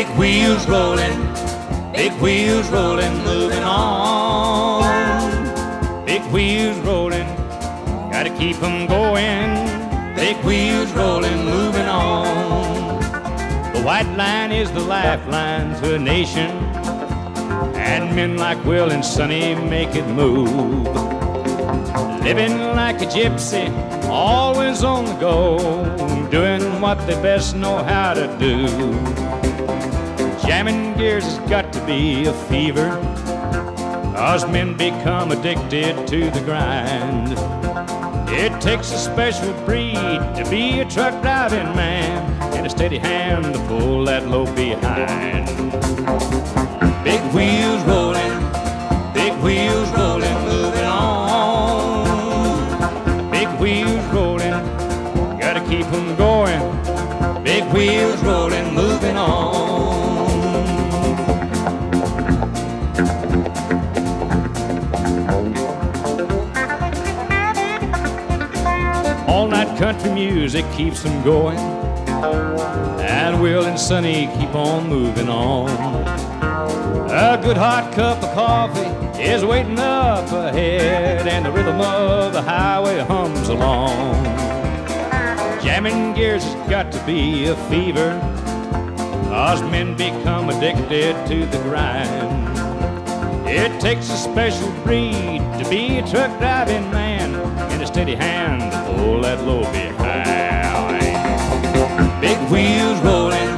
Big wheels rolling, big wheels rolling, moving on. Big wheels rolling, gotta keep them going. Big wheels rolling, moving on. The white line is the lifeline to a nation, and men like Will and Sonny make it move. Living like a gypsy, always on the go, doing what they best know how to do. Jamming gears has got to be a fever, cause men become addicted to the grind. It takes a special breed to be a truck driving man, and a steady hand to pull that load behind. Big wheels rolling, big wheels rolling, moving on. Big wheels rolling, gotta keep them going. Big wheels rolling, moving on. Country music keeps them going. And Will and Sonny keep on moving on. A good hot cup of coffee is waiting up ahead, and the rhythm of the highway hums along. Jamming gears has got to be a fever, cause men become addicted to the grind. It takes a special breed to be a truck driving man, steady hand oh, to pull that load behind. Big wheels rolling,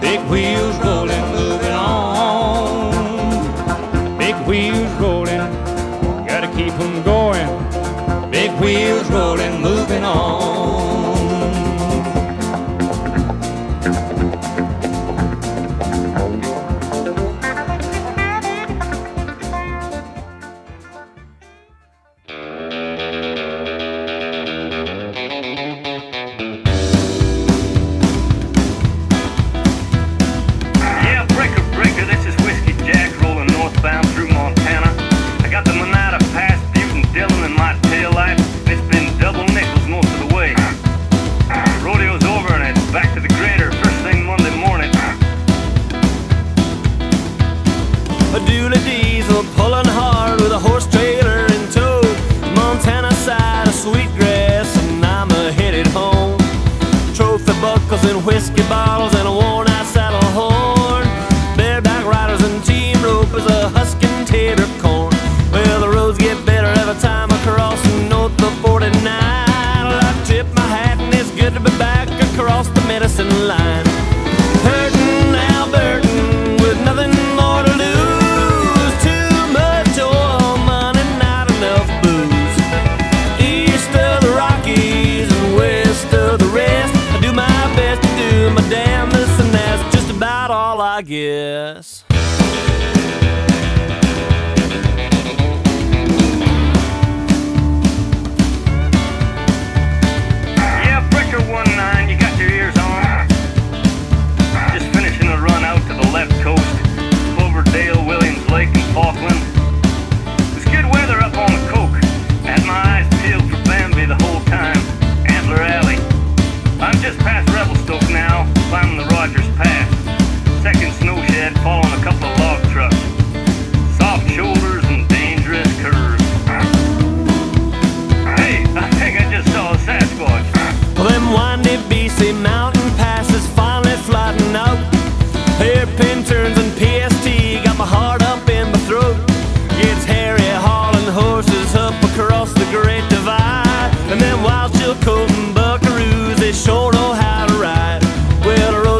big wheels rolling, moving on. Big wheels rolling, gotta keep them going. Big wheels rolling, Buckles and whiskey bottles and a worn out saddle horn. Bareback riders and team ropers, a husking tater corn. Well, the roads get better every time I cross north of 49. Well, I tip my hat and it's good to be back across the medicine guess.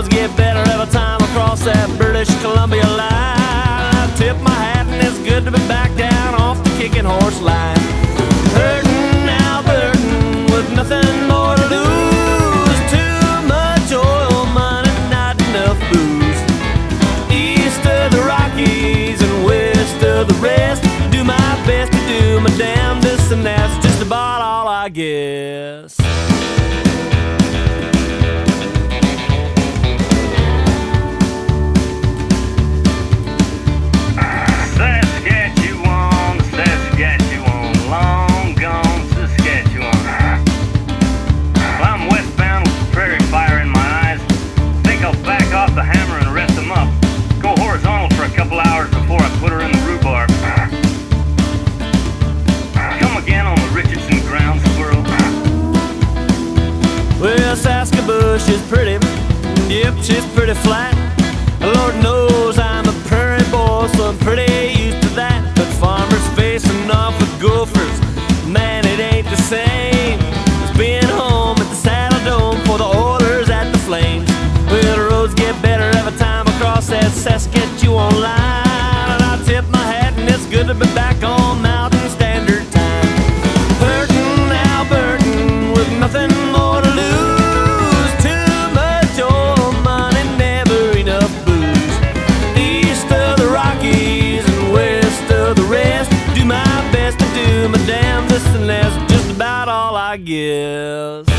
Roads get better every time I cross that British Columbia line. I tip my hat and it's good to be back down off the kicking horse line. Hurting Albertan with nothing more to lose. Too much oil money, not enough booze. East of the Rockies and west of the rest. Do my best to do my damnedest, and that's just about all I guess. Yep, she's pretty flat. Lord knows I'm a prairie boy, so I'm pretty used to that. But farmers facing off with gophers, man, it ain't the same as being home at the Saddledome for the Oilers at the Flames. Will the roads get better every time I cross that Saskatchewan line? guess.